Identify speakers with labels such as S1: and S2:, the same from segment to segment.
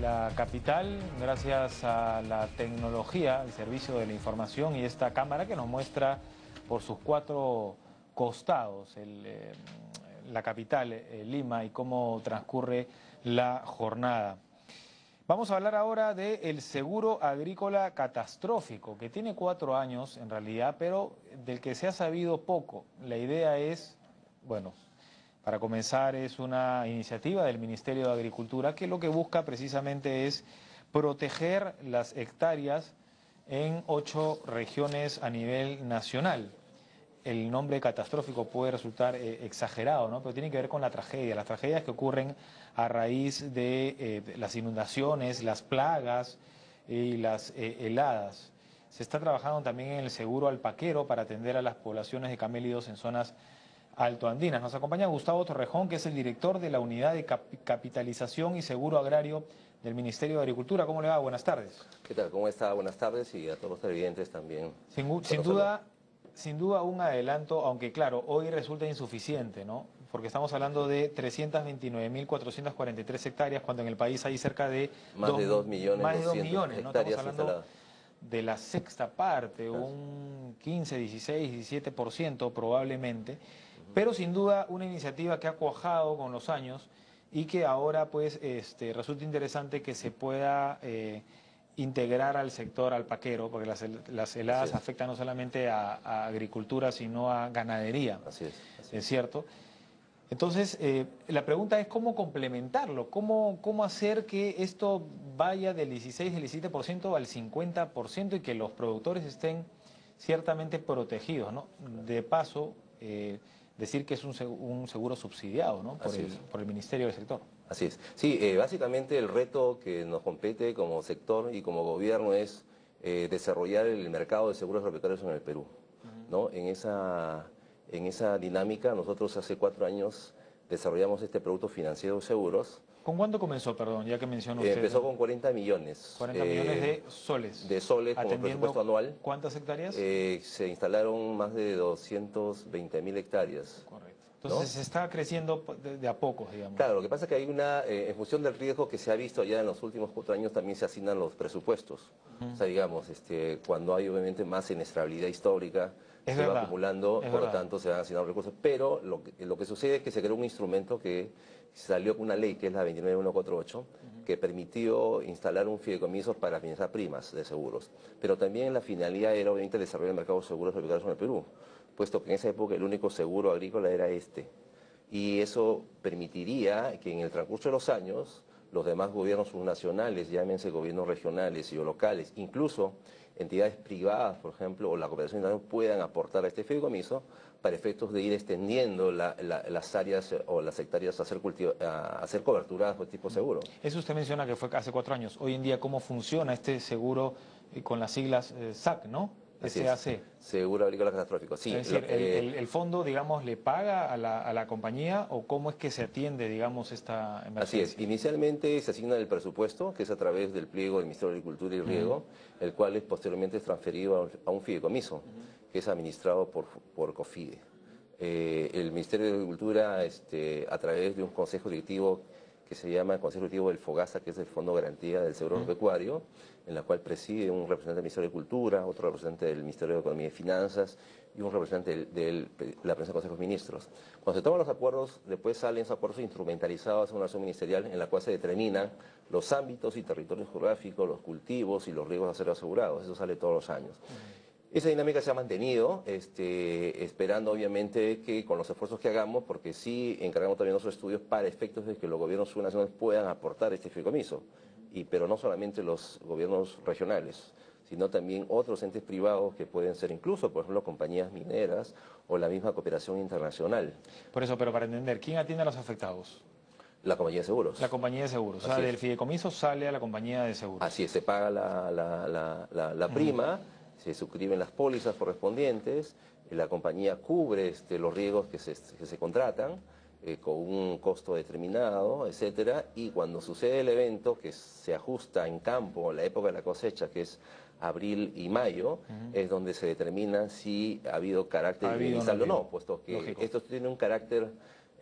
S1: La capital, gracias a la tecnología, el servicio de la información y esta cámara que nos muestra por sus cuatro costados eh, la capital, eh, Lima, y cómo transcurre la jornada. Vamos a hablar ahora del seguro agrícola catastrófico, que tiene cuatro años en realidad, pero del que se ha sabido poco. La idea es, bueno, para comenzar, es una iniciativa del Ministerio de Agricultura que lo que busca precisamente es proteger las hectáreas en ocho regiones a nivel nacional. El nombre catastrófico puede resultar eh, exagerado, ¿no? pero tiene que ver con la tragedia, las tragedias que ocurren a raíz de eh, las inundaciones, las plagas y las eh, heladas. Se está trabajando también en el seguro alpaquero para atender a las poblaciones de camélidos en zonas Alto Andinas. Nos acompaña Gustavo Torrejón, que es el director de la Unidad de Capitalización y Seguro Agrario del Ministerio de Agricultura. ¿Cómo le va? Buenas tardes.
S2: ¿Qué tal? ¿Cómo está? Buenas tardes y a todos los televidentes también.
S1: Sin, sin duda, sin duda un adelanto, aunque claro, hoy resulta insuficiente, ¿no? Porque estamos hablando de 329.443 hectáreas, cuando en el país hay cerca de...
S2: Más de 2 millones.
S1: Más de 2 millones, ¿no? Estamos hablando de la sexta parte, un 15, 16, 17% probablemente pero sin duda una iniciativa que ha cuajado con los años y que ahora pues este, resulta interesante que se pueda eh, integrar al sector alpaquero, porque las, heladas afectan no solamente a, agricultura, sino a ganadería.
S2: Así es.
S1: es. cierto? Entonces, eh, la pregunta es cómo complementarlo, cómo, cómo hacer que esto vaya del 16, del 17% al 50% y que los productores estén ciertamente protegidos, ¿no? De paso, eh, decir que es un, seguro subsidiado ¿no? por, el, por, el, Ministerio del Sector.
S2: Así es. Sí, eh, básicamente el reto que nos compete como sector y como gobierno es eh, desarrollar el mercado de seguros propietarios en el Perú. ¿no? en, esa, en esa dinámica nosotros hace cuatro años desarrollamos este producto financiero de seguros
S1: ¿Con cuánto comenzó, perdón, ya que mencionó
S2: usted? empezó con 40 millones.
S1: 40 millones de soles.
S2: De soles como presupuesto anual.
S1: ¿Cuántas hectáreas?
S2: Eh, se instalaron más de 220 mil hectáreas.
S1: Correcto. Entonces se está creciendo de, a poco, digamos.
S2: Claro, lo que pasa es que hay una, eh, en función del riesgo que se ha visto ya en los últimos cuatro años, también se asignan los presupuestos. O sea, digamos, este, cuando hay obviamente más inestabilidad histórica, se va acumulando, por lo tanto se van asignando recursos. Pero lo que, lo que sucede es que se creó un instrumento que salió con una ley que es la 29148, que permitió instalar un fideicomiso para financiar primas de seguros. Pero también la finalidad era obviamente desarrollar el mercado de seguros propietarios en el Perú, puesto que en esa época el único seguro agrícola era este. Y eso permitiría que en el transcurso de los años los demás gobiernos subnacionales, llámense gobiernos regionales y locales, incluso entidades privadas, por ejemplo, o la cooperación internacional puedan aportar a este fideicomiso para efectos de ir extendiendo las áreas o las hectáreas a ser, a ser coberturadas por tipo seguro.
S1: Eso usted menciona que fue hace cuatro años. Hoy en día, ¿cómo funciona este seguro eh, con las siglas eh, SAC, no?
S2: SAC. Seguro Agrícola Catastrófico, sí.
S1: Es decir, el, fondo, digamos, le paga a la, a la, compañía o cómo es que se atiende, digamos, esta emergencia?
S2: Así es. Inicialmente se asigna el presupuesto, que es a través del pliego del Ministerio de Agricultura y Riego, el cual es posteriormente transferido a un fideicomiso, que es administrado por, por COFIDE. Eh, el Ministerio de Agricultura, este, a través de un consejo directivo que se llama el Consejo Directivo del FOGASA, que es el Fondo de Garantía del Seguro Pecuario, en la cual preside un representante del Ministerio de Cultura, otro representante del Ministerio de Economía y Finanzas y un representante de la prensa del Consejo de Ministros. Cuando se toman los acuerdos, después salen esos acuerdos instrumentalizados en una acción ministerial en la cual se determinan los ámbitos y territorios geográficos, los cultivos y los riesgos a ser asegurados. Eso sale todos los años. Esa dinámica se ha mantenido, este, esperando obviamente que con los esfuerzos que hagamos, porque sí encargamos también nuestros estudios para efectos de que los gobiernos subnacionales puedan aportar este fideicomiso, y, pero no solamente los gobiernos regionales, sino también otros entes privados que pueden ser incluso, por ejemplo, compañías mineras o la misma cooperación internacional.
S1: Por eso, pero para entender, ¿quién atiende a los afectados?
S2: La compañía de seguros.
S1: La compañía de seguros. o sea, del fideicomiso sale a la compañía de seguros.
S2: Así es, se paga la, prima se suscriben las pólizas correspondientes, la compañía cubre este, los riesgos que se, que se contratan eh, con un costo determinado, etcétera, y cuando sucede el evento que se ajusta en campo, la época de la cosecha, que es abril y mayo, es donde se determina si ha habido carácter ambiental o no, puesto que esto tiene un carácter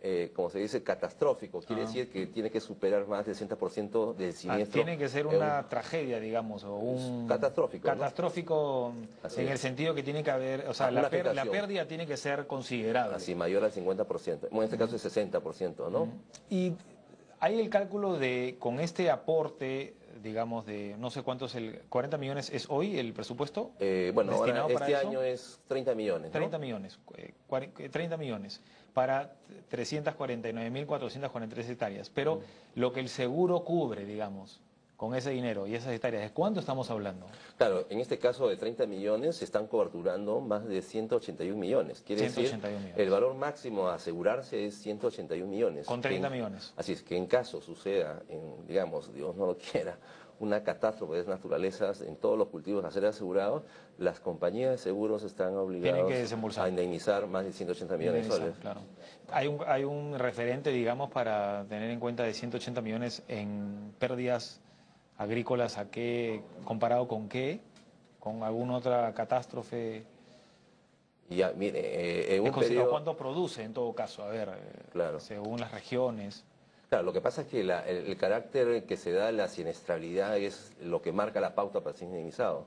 S2: eh, como se dice, catastrófico. Quiere
S1: Ah.
S2: decir que tiene que superar más del 60% del
S1: Ah,
S2: siniestro.
S1: tiene que ser una
S2: un-
S1: tragedia, digamos, o un...
S2: Catastrófico.
S1: Catastrófico en el sentido que tiene que haber, o sea,
S2: Ah,
S1: la, per- la pérdida tiene que ser considerable.
S2: Así, mayor al 50%. Bueno, en este caso es 60%, ¿no?
S1: Y hay el cálculo de, con este aporte, digamos, de no sé cuántos, el 40 millones es hoy el presupuesto.
S2: Eh, bueno, ahora
S1: ¿Destinado para
S2: este
S1: eso?
S2: año es 30 millones, ¿no?
S1: 30 millones, eh, cuare- eh, 30 millones para 349.443 hectáreas. Pero lo que el seguro cubre, digamos, con ese dinero y esas hectáreas, ¿de cuánto estamos hablando?
S2: Claro, en este caso de 30 millones se están coberturando más de 181 millones. Quiere
S1: 181
S2: decir,
S1: millones.
S2: el valor máximo a asegurarse es 181 millones.
S1: Con
S2: Que
S1: 30
S2: en-
S1: millones.
S2: Así es, que en caso suceda, en, digamos, Dios no lo quiera, una catástrofe de naturalezas en todos los cultivos a ser asegurados, las compañías de seguros están obligadas a indemnizar más de 180 millones de soles.
S1: Claro. Hay un, hay un referente, digamos, para tener en cuenta de 180 millones en pérdidas agrícolas, ¿a qué, comparado con qué? ¿Con alguna otra catástrofe?
S2: Ya, mire, eh, en un
S1: Es considerado
S2: periodo...
S1: ¿Cuánto produce en todo caso? A ver, eh,
S2: Claro.
S1: según las regiones.
S2: Claro, lo que pasa es que la- el, el carácter que se da a la siniestralidad es lo que marca la pauta para ser indemnizado.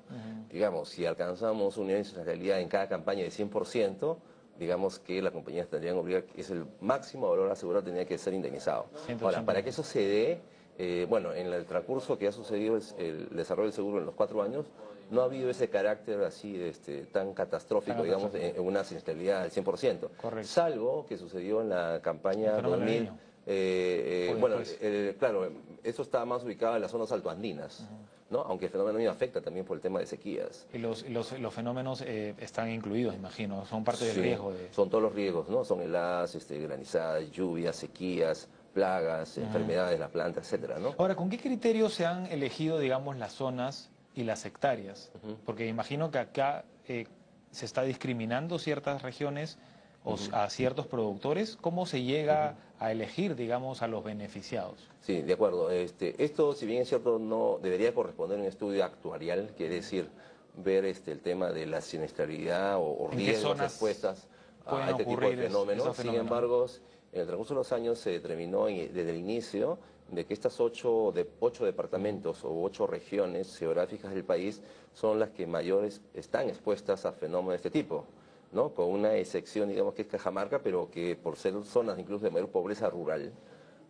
S2: Digamos, si alcanzamos una siniestralidad en cada campaña de 100%, digamos que las compañías tendrían obligar, es el máximo valor asegurado tenía que ser indemnizado.
S1: 180
S2: Ahora, para que eso se dé, eh, bueno, en el transcurso que ha sucedido es el desarrollo del seguro en los cuatro años, no ha habido ese carácter así este, tan catastrófico,
S1: Tan
S2: digamos, en, en una siniestralidad al 100%.
S1: Correcto.
S2: Salvo que sucedió en la campaña
S1: El fenómeno
S2: 2000.
S1: del Niño.
S2: Eh, eh, bueno, eh, claro, eso está más ubicado en las zonas altoandinas, ¿no? Aunque el fenómeno afecta también por el tema de sequías.
S1: Y los, los, los fenómenos están incluidos, imagino, son parte del
S2: Sí,
S1: riesgo de...
S2: Son todos los riesgos, ¿no? Son heladas, este, granizadas, lluvias, sequías, plagas, enfermedades de la planta, etcétera, ¿no?
S1: Ahora, ¿con qué criterios se han elegido, digamos, las zonas y las hectáreas? Porque imagino que acá se está discriminando ciertas regiones o a ciertos productores. ¿Cómo se llega a elegir, digamos, a los beneficiados?
S2: Sí, de acuerdo. Este, esto, si bien es cierto, no debería corresponder a un estudio actuarial, quiere decir ver este, el tema de la siniestralidad o, o
S1: ¿En qué
S2: riesgos expuestas a este tipo de fenómenos. Sin embargo, en el transcurso de los años se determinó desde el inicio de que estas ocho, de, ocho departamentos o ocho regiones geográficas del país son las que mayores están expuestas a fenómenos de este tipo. ¿No? con una excepción, digamos, que es Cajamarca, pero que por ser zonas incluso de mayor pobreza rural,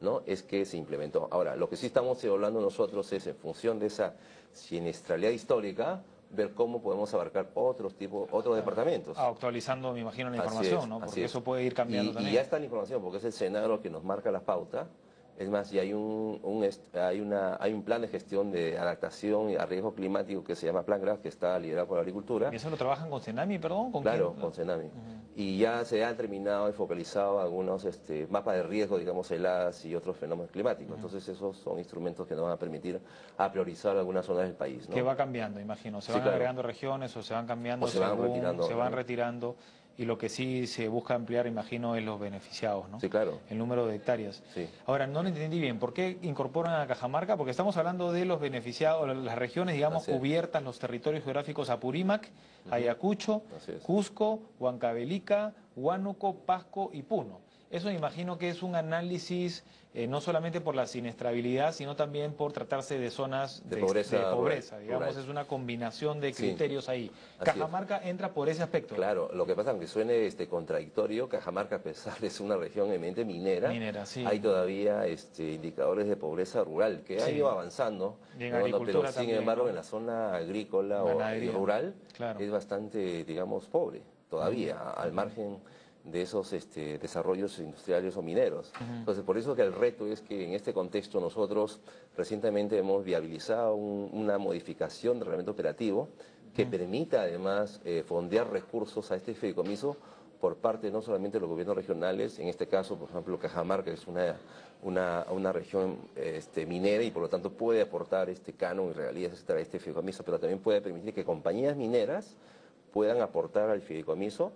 S2: ¿no? es que se implementó. Ahora, lo que sí estamos hablando nosotros es, en función de esa siniestralidad histórica, ver cómo podemos abarcar otros tipos, otros departamentos.
S1: Ah, actualizando, me imagino, la información,
S2: es,
S1: ¿no? Porque
S2: es.
S1: eso puede ir cambiando
S2: y,
S1: también.
S2: Y ya está la información, porque es el escenario que nos marca la pauta. Es más, y hay un, hay, una, hay un plan de gestión de adaptación a riesgo climático que se llama Plan GRAF, que está liderado por la agricultura.
S1: ¿Y eso lo trabajan con Cenami, perdón? ¿Con
S2: Claro,
S1: quién?
S2: con Cenami. Y ya se han terminado y focalizado algunos este, mapas de riesgo, digamos, heladas y otros fenómenos climáticos. Entonces, esos son instrumentos que nos van a permitir a priorizar algunas zonas del país. ¿no?
S1: Que va cambiando, imagino. Se
S2: Sí,
S1: van
S2: claro.
S1: agregando regiones o se van cambiando
S2: O se van retirando,
S1: se van retirando. Y lo que sí se busca ampliar, imagino, es los beneficiados, ¿no?
S2: Sí, claro.
S1: El número de hectáreas.
S2: Sí.
S1: Ahora, no lo entendí bien. ¿Por qué incorporan a Cajamarca? Porque estamos hablando de los beneficiados, las regiones, digamos, cubiertas, los territorios geográficos Apurímac, Ayacucho. Cusco, Huancavelica, Huánuco, Pasco y Puno. Eso me imagino que es un análisis eh, no solamente por la siniestrabilidad, sino también por tratarse de zonas
S2: De pobreza
S1: de pobreza,
S2: rural,
S1: digamos,
S2: rural.
S1: es una combinación de
S2: Sí.
S1: criterios ahí. Cajamarca entra por ese aspecto.
S2: Claro, lo que pasa, aunque suene este, contradictorio, Cajamarca, a pesar de ser una región eminentemente minera,
S1: Minera, sí.
S2: hay todavía este, indicadores de pobreza rural que han
S1: Sí.
S2: ido avanzando,
S1: Y en
S2: ¿no? No,
S1: agricultura
S2: pero sin embargo
S1: ¿no?
S2: en la zona agrícola o
S1: Ganadería,
S2: rural
S1: claro.
S2: es bastante, digamos, pobre todavía, al margen de esos este, desarrollos industriales o mineros. Entonces, por eso que el reto es que en este contexto nosotros recientemente hemos viabilizado un- una modificación del reglamento operativo que permita además eh, fondear recursos a este fideicomiso por parte no solamente de los gobiernos regionales, en este caso, por ejemplo, Cajamarca es una, una, una región este, minera y por lo tanto puede aportar este canon y regalías, etcétera, a este fideicomiso, pero también puede permitir que compañías mineras puedan aportar al fideicomiso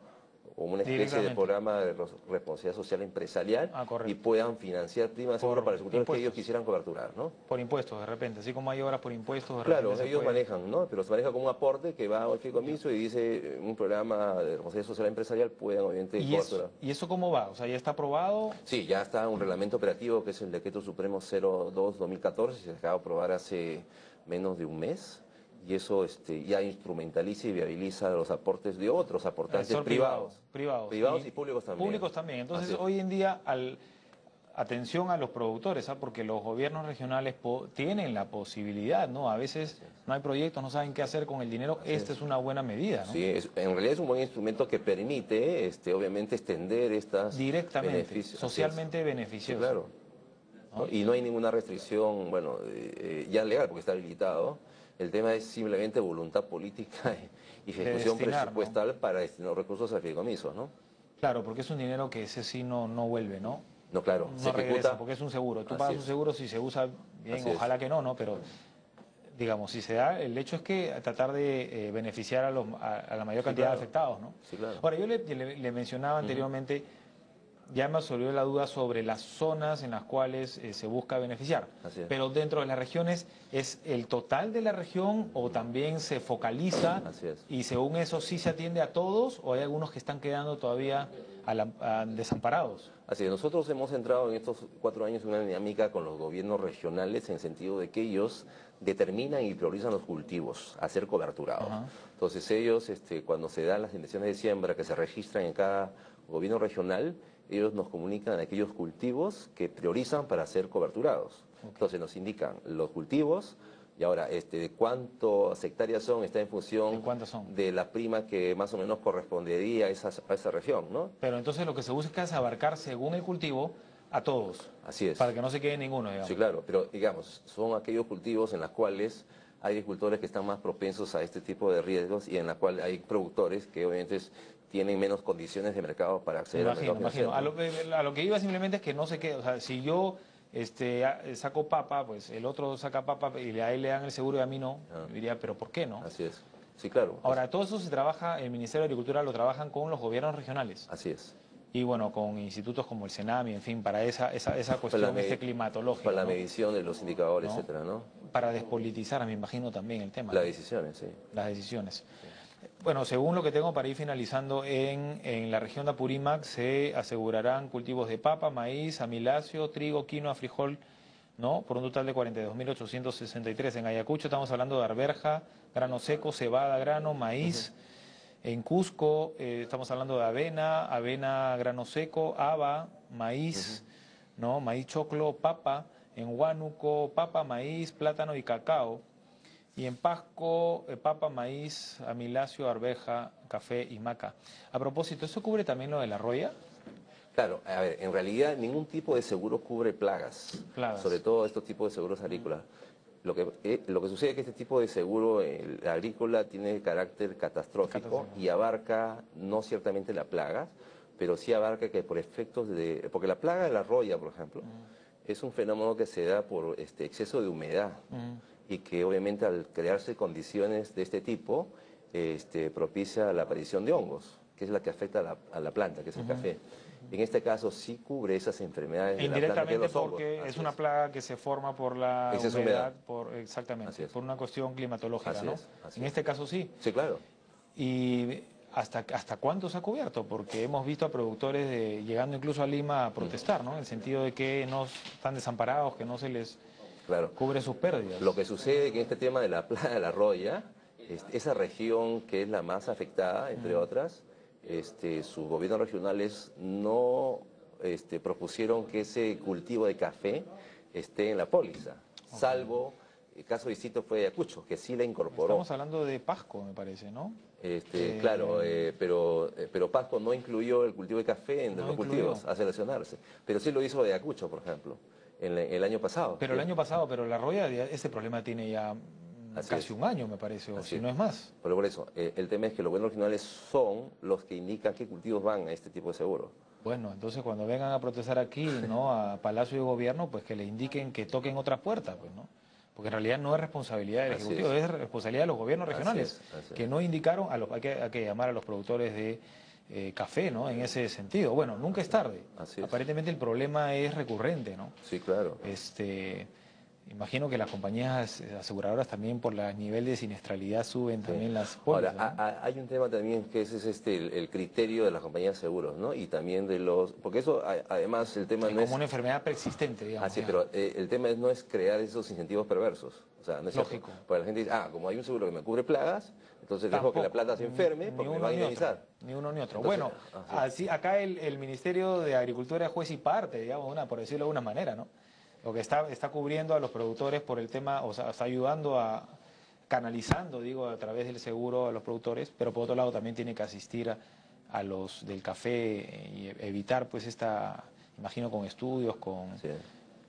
S2: como una especie de programa de responsabilidad social empresarial
S1: ah,
S2: y puedan financiar primas para los agricultores que ellos quisieran coberturar, ¿no?
S1: Por impuestos, de repente, así como hay obras por impuestos. De
S2: claro, ellos manejan, ¿no? Pero se maneja como un aporte que va al fideicomiso y dice un programa de responsabilidad social empresarial puedan obviamente
S1: ¿Y Eso, ¿Y eso cómo va? O sea, ¿ya está aprobado?
S2: Sí, ya está un reglamento operativo que es el Decreto Supremo 02-2014, se acaba de aprobar hace menos de un mes y eso este, ya instrumentaliza y viabiliza los aportes de otros aportantes privados.
S1: Privados.
S2: Privados y, públicos también.
S1: Públicos también. Entonces, hoy en día, al, atención a los productores, ¿ah? porque los gobiernos regionales tienen la posibilidad, ¿no? A veces no hay proyectos, no saben qué hacer con el dinero. Esta es. una buena medida, ¿no?
S2: Sí, en realidad es un buen instrumento que permite, este, obviamente, extender estas
S1: Directamente, socialmente beneficioso.
S2: claro. Y no hay ninguna restricción, bueno, eh, eh, ya legal, porque está habilitado el tema es simplemente voluntad política y ejecución presupuestal para destinar recursos al fideicomiso, ¿no?
S1: Claro, porque es un dinero que ese sí no, no vuelve, ¿no?
S2: No, claro.
S1: No regresa, porque es un seguro. Tú pagas un seguro si se usa bien, ojalá que no, ¿no? Pero, digamos, si se da, el hecho es que tratar de eh, beneficiar a, los, a, la mayor cantidad de afectados, ¿no?
S2: Sí, claro.
S1: Ahora, yo le, mencionaba anteriormente ya me absolvió la duda sobre las zonas en las cuales eh, se busca beneficiar. Pero dentro de las regiones, ¿es el total de la región o también se focaliza? Y según eso, ¿sí se atiende a todos o hay algunos que están quedando todavía desamparados?
S2: Así es, nosotros hemos entrado en estos cuatro años en una dinámica con los gobiernos regionales en el sentido de que ellos determinan y priorizan los cultivos a ser coberturados. Entonces ellos, este, cuando se dan las intenciones de siembra que se registran en cada gobierno regional, ellos nos comunican aquellos cultivos que priorizan para ser coberturados. Entonces nos indican los cultivos y ahora este, cuántas hectáreas son está en función de la prima que más o menos correspondería a esa, a esa región, ¿no?
S1: Pero entonces lo que se busca es abarcar según el cultivo a todos.
S2: Así es.
S1: Para que no se quede ninguno, digamos.
S2: Sí, claro, pero digamos, son aquellos cultivos en los cuales hay agricultores que están más propensos a este tipo de riesgos y en la cual hay productores que obviamente tienen menos condiciones de mercado para acceder
S1: al mercado imagino. A lo, a lo, que iba simplemente es que no sé qué, o sea, si yo este, saco papa, pues el otro saca papa y a él le dan el seguro y a mí no, ah. diría, pero ¿por qué no?
S2: Así es. Sí, claro.
S1: Ahora, todo eso se trabaja, el Ministerio de Agricultura lo trabajan con los gobiernos regionales.
S2: Así es.
S1: Y bueno, con institutos como el CENAMI, en fin, para esa, esa, esa cuestión este climatológica.
S2: Para la medición de los indicadores, etcétera, ¿no?
S1: Para despolitizar, me imagino también el tema.
S2: Las decisiones, sí.
S1: Las decisiones. Bueno, según lo que tengo para ir finalizando, en, en la región de Apurímac se asegurarán cultivos de papa, maíz, amilacio, trigo, quinoa, frijol, ¿no? Por un total de 42.863. En Ayacucho estamos hablando de arberja, grano seco, cebada, grano, maíz. En Cusco eh, estamos hablando de avena, avena, grano seco, haba, maíz, ¿no? Maíz choclo, papa. En Huánuco, papa, maíz, plátano y cacao. Y en Pasco, eh, papa, maíz, amilacio, arveja, café y maca. A propósito, ¿eso cubre también lo de la roya?
S2: Claro, a ver, en realidad ningún tipo de seguro cubre plagas,
S1: plagas.
S2: sobre todo estos tipos de seguros agrícolas. Lo que, eh, lo que sucede es que este tipo de seguro agrícola tiene carácter catastrófico, y abarca no ciertamente la plaga, pero sí abarca que por efectos de... Porque la plaga de la roya, por ejemplo, es un fenómeno que se da por este exceso de humedad y que obviamente al crearse condiciones de este tipo este, propicia la aparición de hongos, que es la que afecta a la, planta, que es el café. En este caso sí cubre esas enfermedades
S1: de la planta, que los porque es una plaga que se forma por la humedad, por, exactamente, por una cuestión climatológica, ¿no? en este caso sí.
S2: Sí, claro.
S1: Y ¿Hasta, ¿Hasta cuánto se ha cubierto? Porque hemos visto a productores de, llegando incluso a Lima a protestar, ¿no? En el sentido de que no están desamparados, que no se les claro. cubre sus pérdidas.
S2: Lo que sucede que en este tema de la plaga de la roya, esa región que es la más afectada, entre otras, este, sus gobiernos regionales no este, propusieron que ese cultivo de café esté en la póliza, salvo el caso distinto fue de Ayacucho, que sí la incorporó.
S1: Estamos hablando de Pasco, me parece, ¿no?
S2: Este, Claro, eh, pero, eh, pero Pasco no incluyó el cultivo de café entre los cultivos a seleccionarse, pero sí lo hizo de Ayacucho, por ejemplo el, año pasado.
S1: Pero el año pasado, pero la Roya, ese problema tiene ya casi un año, me parece, o si no es más.
S2: Pero por eso, eh, el tema es que los gobiernos regionales son los que indican qué cultivos van a este tipo de seguro.
S1: Bueno, entonces cuando vengan a protestar aquí, ¿no? A Palacio de Gobierno, pues que le indiquen que toquen otras puertas, pues, ¿no? Porque en realidad no es responsabilidad del Ejecutivo, es. responsabilidad de los gobiernos regionales, que no indicaron, a los, hay, que, hay que llamar a los productores de eh, café, ¿no? En ese sentido. Bueno, nunca es tarde.
S2: Así es.
S1: Aparentemente el problema es recurrente, ¿no?
S2: Sí, claro.
S1: Este, imagino que las compañías aseguradoras también por el nivel de siniestralidad suben también las pólizas.
S2: Ahora,
S1: ¿no?
S2: a- a- hay un tema también que ese es este el, el criterio de las compañías de seguros, ¿no? Y también de los... Porque eso, a- además, el tema no es...
S1: como una enfermedad persistente, digamos.
S2: Así,
S1: ya.
S2: pero eh, el tema es, no es crear esos incentivos perversos. O sea, no es cierto.
S1: Lógico.
S2: Porque la gente dice, ah, como hay un seguro que me cubre plagas, entonces dejo que la
S1: Tampoco.
S2: plata se enferme porque me
S1: uno
S2: va a indemnizar.
S1: Ni uno ni otro.
S2: Entonces,
S1: bueno,
S2: así.
S1: así, acá el, el Ministerio de Agricultura es juez y parte, digamos, una, por decirlo de alguna manera, ¿no? Lo que está, está cubriendo a los productores por el tema, o sea, está ayudando a, canalizando, digo, a través del seguro a los productores, pero por otro lado también tiene que asistir a, a los del café y evitar, pues, esta, imagino, con estudios, con,
S2: Sí.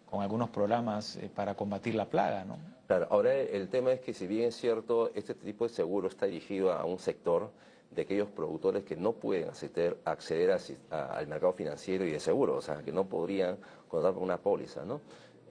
S1: con algunos programas eh, para combatir la plaga, ¿no?
S2: Claro, ahora el tema es que si bien es cierto, este tipo de seguro está dirigido a un sector de aquellos productores que no pueden acceder, acceder a a- al mercado financiero y de seguro, o sea, que no podrían contar con una póliza, ¿no?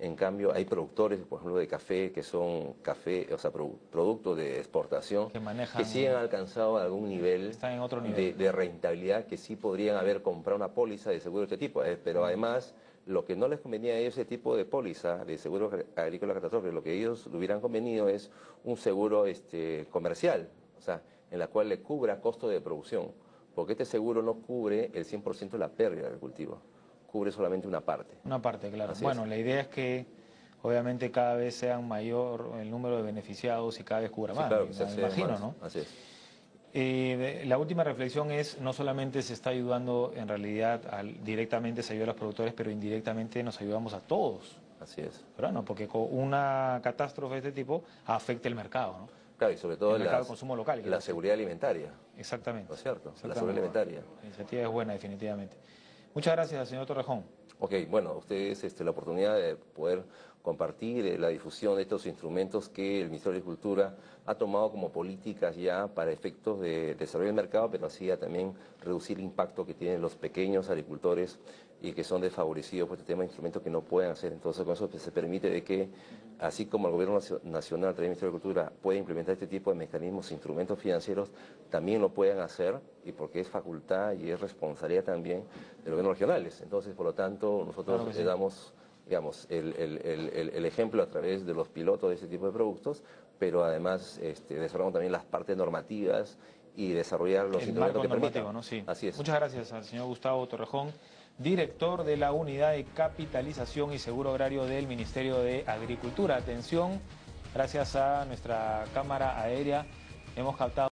S2: En cambio, hay productores, por ejemplo, de café, que son café, o sea, produ- productos de exportación,
S1: Que manejan-
S2: sí han alcanzado algún nivel,
S1: Están en otro
S2: de-
S1: nivel.
S2: De, rentabilidad que sí podrían haber comprado una póliza de seguro de este tipo, eh, pero además lo que no les convenía a ellos ese tipo de póliza de seguro agr- agrícola catastrófico, lo que ellos hubieran convenido es un seguro este, comercial, o sea, en la cual le cubra costo de producción, porque este seguro no cubre el 100% de la pérdida del cultivo, cubre solamente una parte.
S1: Una parte, claro.
S2: Así
S1: bueno,
S2: es.
S1: la idea es que obviamente cada vez sean mayor el número de beneficiados y cada vez cubra
S2: Sí,
S1: más,
S2: claro,
S1: me, me imagino,
S2: más.
S1: ¿no?
S2: Así es.
S1: Eh, la última reflexión es, no solamente se está ayudando en realidad, al- directamente se ayuda a los productores, pero indirectamente nos ayudamos a todos,
S2: Así es.
S1: ¿verdad? ¿No? Porque con una catástrofe de este tipo afecta el mercado, ¿no?
S2: Claro, y sobre todo
S1: El mercado
S2: las-
S1: de consumo local,
S2: la seguridad alimentaria,
S1: Exactamente.
S2: ¿no es cierto? La seguridad alimentaria.
S1: La iniciativa es buena, definitivamente. Muchas gracias, señor Torrejón.
S2: Ok, bueno, a ustedes este, la oportunidad de poder compartir eh, la difusión de estos instrumentos que el Ministerio de Agricultura ha tomado como políticas ya para efectos de desarrollo del mercado, pero así a también reducir el impacto que tienen los pequeños agricultores y que son desfavorecidos por este tema de instrumentos que no pueden hacer. Entonces, con eso se permite de que, así como el Gobierno nacio- Nacional, a través del Ministerio de Agricultura, puede implementar este tipo de mecanismos, instrumentos financieros, también lo puedan hacer, y porque es facultad y es responsabilidad también de los gobiernos regionales. Entonces, por lo tanto, nosotros
S1: Claro
S2: le damos digamos, el, el- el- ejemplo a través de los pilotos de ese tipo de productos, pero además este, desarrollamos también las partes normativas y desarrollar los instrumentos que permitan.
S1: ¿no? Sí.
S2: Así es.
S1: Muchas gracias al señor Gustavo Torrejón, director de la Unidad de Capitalización y Seguro Agrario del Ministerio de Agricultura. Atención, gracias a nuestra cámara aérea hemos captado